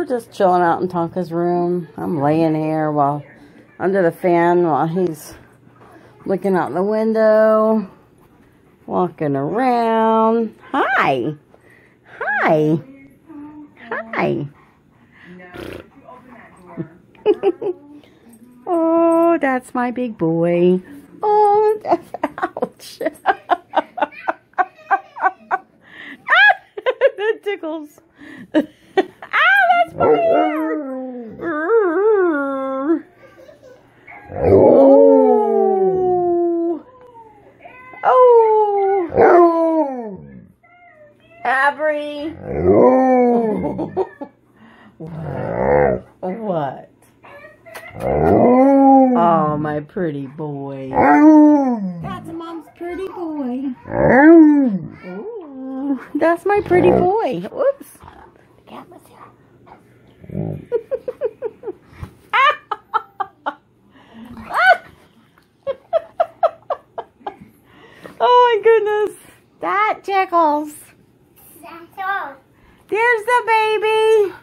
We're just chilling out in Tonka's room. I'm laying here while under the fan while he's looking out the window, walking around. Hi. Hi. Hi. oh, that's my big boy. Oh, that's ouch. that tickles. ah, that's my hair. Oh. Oh. Abry. what? Oh, my pretty boy. That's mom's pretty boy. Ooh, that's my pretty boy. Whoops. The camera's here. Oh my goodness. That tickles. There's the baby.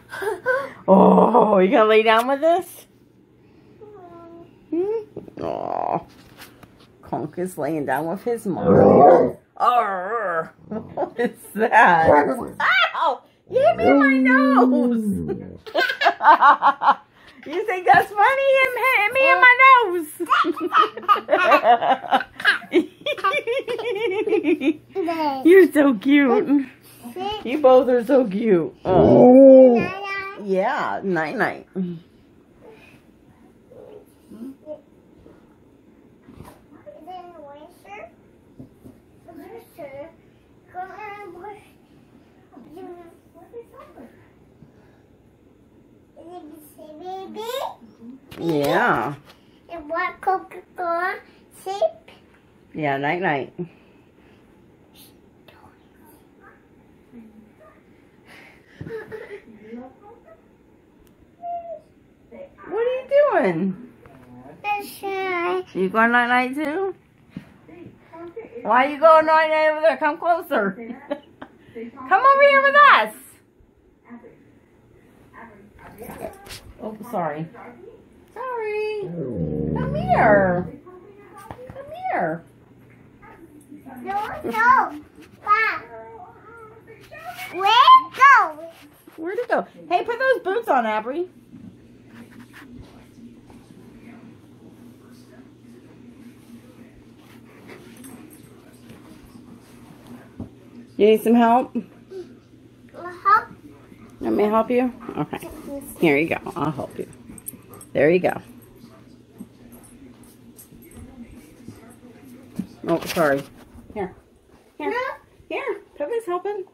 Oh, you gonna lay down with us? Hmm? Oh. Tonka's laying down with his mom. Arr. What is that? Ow! You hit me in my nose! you think that's funny? Him hitting me in my nose! You're so cute. You both are so cute. Oh. Yeah, night night. Yeah. And what Coca-Cola shape? Yeah, night night. What are you doing? You going night night too? Why are you going night night over there? Come closer. Come over here with us. Oh, sorry. Sorry. Come here. Come here. No, no. Where go? Where'd it go? Hey, put those boots on, Abry. You need some help? Hop. Let me help you? Okay. Here you go. I'll help you. There you go. Oh, sorry. Here. Here. Here. Pippa's helping.